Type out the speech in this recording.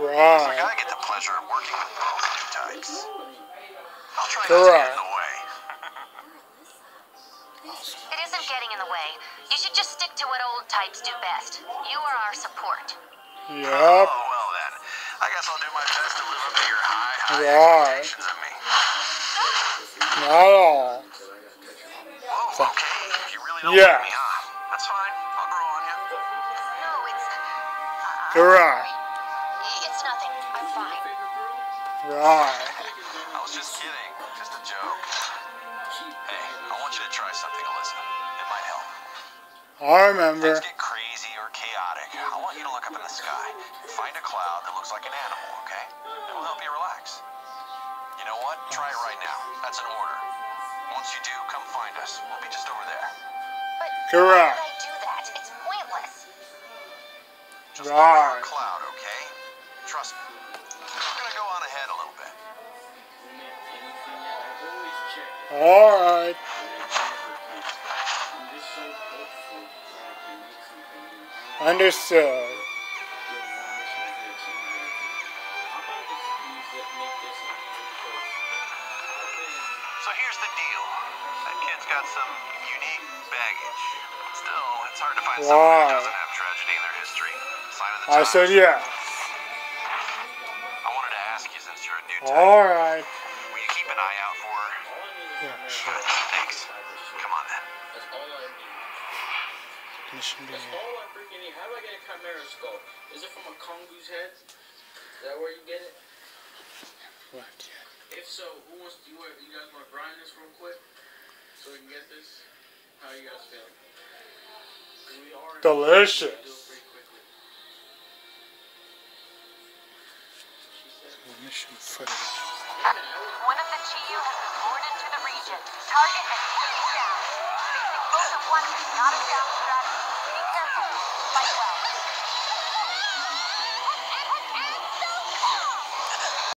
Looks like I get the pleasure of working with both new types. I'll try not to get in the way. It isn't getting in the way. You should just stick to what old types do best. You are our support. Yep. Oh, well then. I guess I'll do my best to live up to your high, high Right. expectations of me. Not at all. Whoa, okay. You really don't Yeah. like me, huh? That's fine. I'll grow on you. No, it's. Uh, Correct. It's nothing. I'm fine. Right. I was just kidding. Just a joke. Hey, I want you to try something, Alisa. It might help. I remember. Things get crazy or chaotic. I want you to look up in the sky. Find a cloud that looks like an animal, okay? It'll help you relax. You know what? Try it right now. That's an order. Once you do, come find us. We'll be just over there. But Correct. why would I do that? It's pointless. Just look for a cloud, okay? Trust me. I'm gonna go on ahead a little bit. Alright. Understood. So here's the deal. That kid's got some unique baggage. Still, it's hard to find someone Wow. who doesn't have tragedy in their history. Sign of the I said yes. Ask you since you're a new type. Alright. Will you keep an eye out for her? Yeah, sure. Thanks. Come on then. That's all I need. Mission That's all I freaking need. How do I get a chimera skull? Is it from a Kongou's head? Is that where you get it? What? If so, who wants to, you, want- you guys want to grind this real quick? So we can get this? How you guys feeling? we are in- Delicious. Mission footage. One of the Chi-You has been born into the region. Target and take down. Facing both of one is not a sound strategy. Be careful. Fight well.